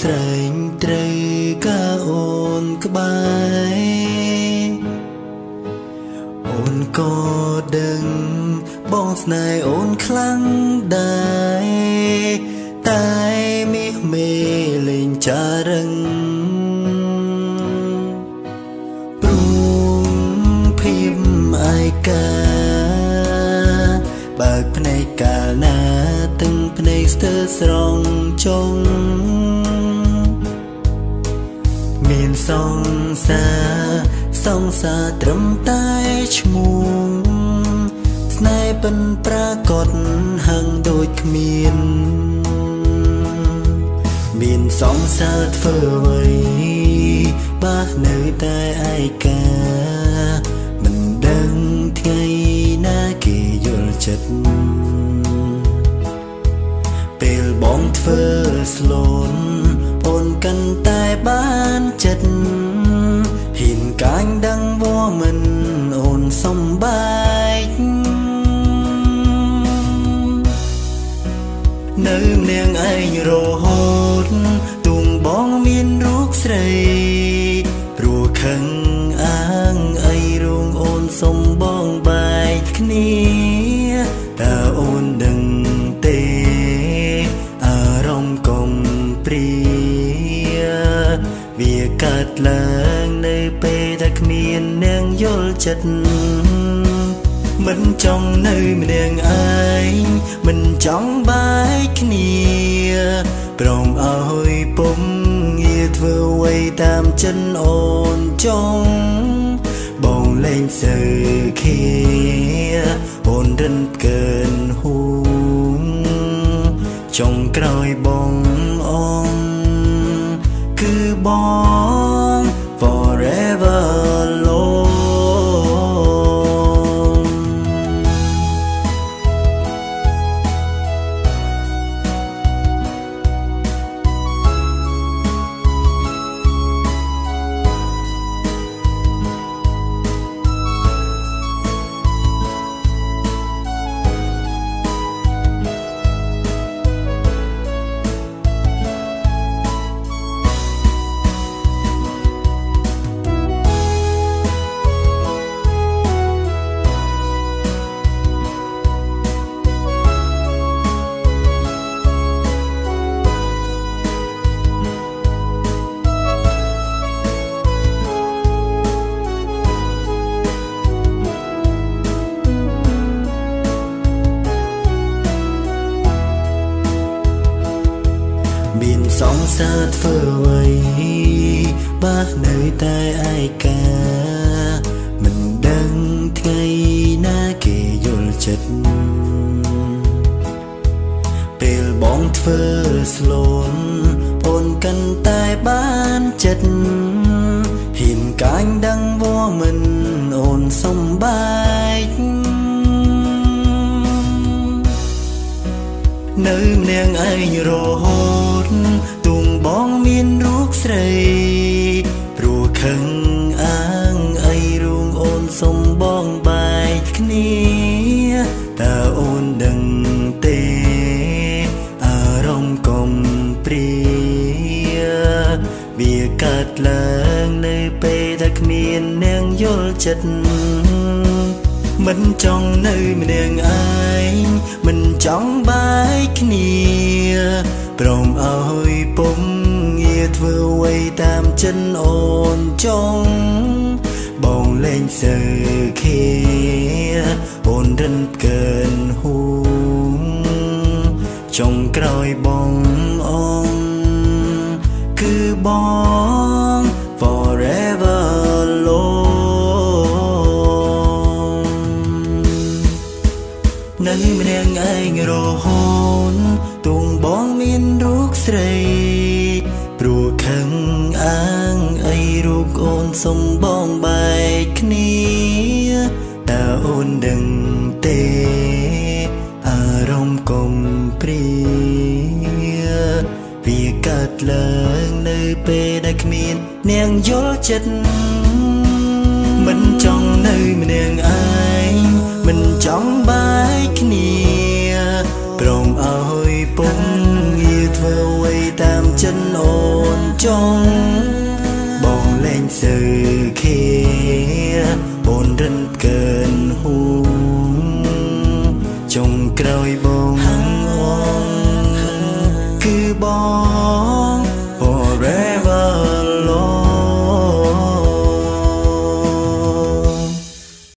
ស្រែងត្រូវកាអូនក្បែរអូនក៏ដឹងបងស្នេហ៍អូនខ្លាំងដែរតែមាសមេលេងចារឹងព្រោះភាពឯកាបើកភ្នែកកាលណាទាំងភ្នែកស្ទើរស្រងចុង សង្សារសង្សារត្រឹមតែឈ្មោះស្នេហ៍ពិនប្រាកដហឹងដូចគ្មានមានសង្សារធ្វើអ្វីបើនៅតែឯកាមិនដឹងថ្ងៃណាគេយល់ចិត្តពេលបងធ្វើស្លូនអូនកាន់តែបាន ចិត្តហ៊ានកាញ់ដឹងវមិនអូនសំបែកនៅម្នាក់ឯងរហូ ឡើងនៅពេលដែលគ្មាននាងយល់ចិត្តមិនចង់នៅម្នាក់ឯងមិនចង់បែកគ្នាព្រមអើយពុំងារធ្វើអ្វីតាមចិនអូនចង់បងលេងសើខៀអូនរិនកើនហូងចុងក្រោយបងអងគឺបង forever សង្សារធ្វើអ្វីបើនៅតែឯកា មិនដឹងថ្ងៃណាគេយល់ចិត្តពេលបងធ្វើស្លូនអូនកាន់តែបានចិត្តហ៊ានកាញ់ដឹងវមិនអូនសំបែកនៅម្នាក់ឯងរហូត ខឹងអាងអីរួងអូនសំបងបែកគ្នាតើអូនដឹងទេអារម្មណ៍កុំព្រាវាកើតឡើងនៅពេលដែលគ្មាននាងយល់ចិត្តមិនចង់នៅម្នាក់ឯងមិនចង់បែកគ្នាព្រមអើយពុំងារ ធ្វើអ្វីតាមចិនអូនចង់បងលេងសើខៀអូនរិនកើនហូងចុងក្រោយបងអងគឺបង forever alone នៅម្នាក់ឯងរហូតទួងបងមានរូបស្រីព្រោះ សំបងបែកគ្នាតើអូនដឹងទេអារម្មណ៍កុំព្រាវាកើតឡើងនៅពេលដែលគ្មាននាងយល់ចិត្តមិនចង់នៅម្នាក់ឯងមិនចង់បែកគ្នាព្រមអើយពុំងារធ្វើអ្វីតាមចិន សូវឃាបូនរិនកើនហួងចុងក្រោយបង